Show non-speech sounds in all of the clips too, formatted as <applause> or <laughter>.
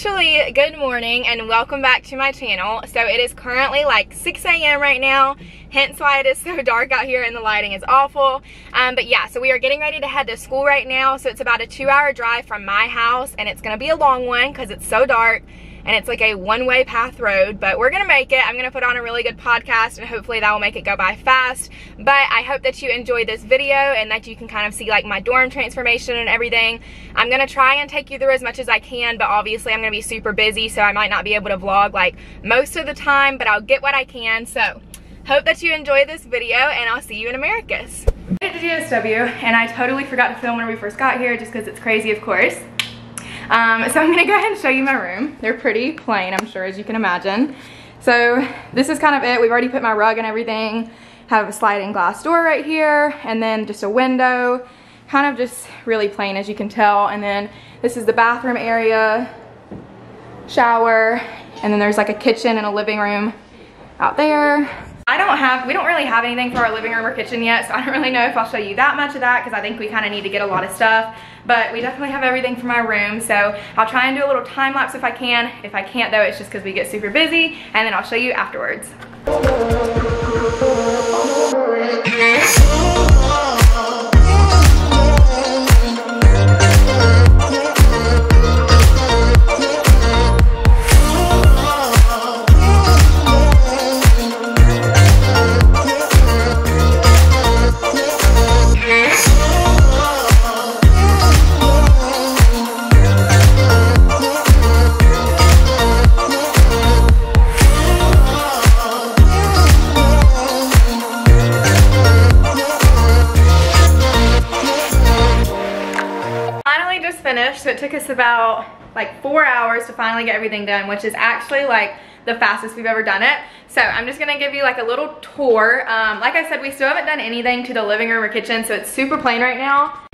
officially good morning and welcome back to my channel. So it is currently like 6 a.m. right now, hence why it is so <laughs> dark out here and the lighting is awful. Um, but yeah, so we are getting ready to head to school right now. So it's about a two hour drive from my house and it's gonna be a long one because it's so dark and it's like a one-way path road, but we're gonna make it. I'm gonna put on a really good podcast and hopefully that will make it go by fast. But I hope that you enjoy this video and that you can kind of see like my dorm transformation and everything. I'm gonna try and take you through as much as I can, but obviously I'm gonna be super busy, so I might not be able to vlog like most of the time, but I'll get what I can. So hope that you enjoy this video and I'll see you in Americus. Did GSW and I totally forgot to film when we first got here just because it's crazy of course. Um, so I'm gonna go ahead and show you my room. They're pretty plain, I'm sure, as you can imagine. So this is kind of it. We've already put my rug and everything. Have a sliding glass door right here, and then just a window. Kind of just really plain, as you can tell. And then this is the bathroom area, shower, and then there's like a kitchen and a living room out there. I don't have, we don't really have anything for our living room or kitchen yet, so I don't really know if I'll show you that much of that because I think we kind of need to get a lot of stuff. But we definitely have everything for my room, so I'll try and do a little time lapse if I can. If I can't though, it's just because we get super busy, and then I'll show you afterwards. Finished. So it took us about like four hours to finally get everything done, which is actually like the fastest we've ever done it. So I'm just gonna give you like a little tour. Um, like I said, we still haven't done anything to the living room or kitchen, so it's super plain right now.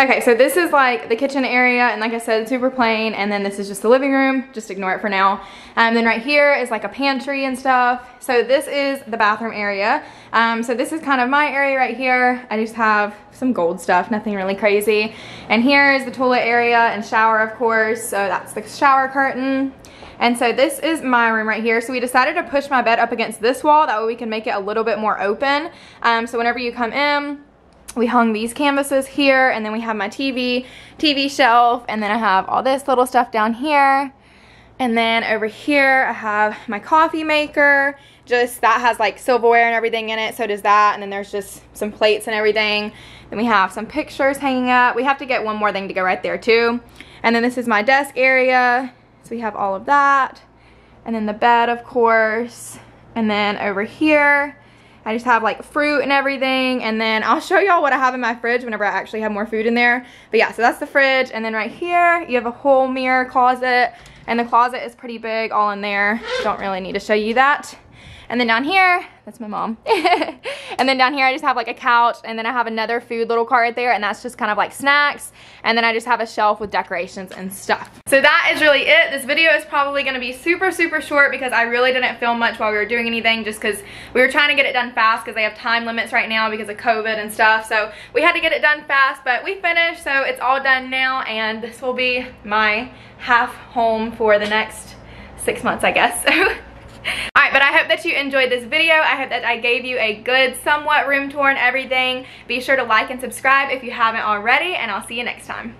Okay, so this is like the kitchen area, and like I said, super plain, and then this is just the living room. Just ignore it for now. And then right here is like a pantry and stuff. So this is the bathroom area. Um, so this is kind of my area right here. I just have some gold stuff, nothing really crazy. And here is the toilet area and shower, of course. So that's the shower curtain. And so this is my room right here. So we decided to push my bed up against this wall. That way we can make it a little bit more open. Um, so whenever you come in, we hung these canvases here and then we have my TV, TV shelf, and then I have all this little stuff down here. And then over here I have my coffee maker, just that has like silverware and everything in it, so does that. And then there's just some plates and everything. Then we have some pictures hanging up. We have to get one more thing to go right there too. And then this is my desk area. So we have all of that. And then the bed, of course. And then over here, I just have like fruit and everything. And then I'll show y'all what I have in my fridge whenever I actually have more food in there. But yeah, so that's the fridge. And then right here, you have a whole mirror closet. And the closet is pretty big all in there. Don't really need to show you that. And then down here, that's my mom. <laughs> and then down here, I just have like a couch and then I have another food little cart right there and that's just kind of like snacks. And then I just have a shelf with decorations and stuff. So that is really it. This video is probably gonna be super, super short because I really didn't film much while we were doing anything just because we were trying to get it done fast because they have time limits right now because of COVID and stuff. So we had to get it done fast, but we finished. So it's all done now and this will be my half home for the next six months, I guess. <laughs> Alright, but I hope that you enjoyed this video. I hope that I gave you a good, somewhat room tour and everything. Be sure to like and subscribe if you haven't already, and I'll see you next time.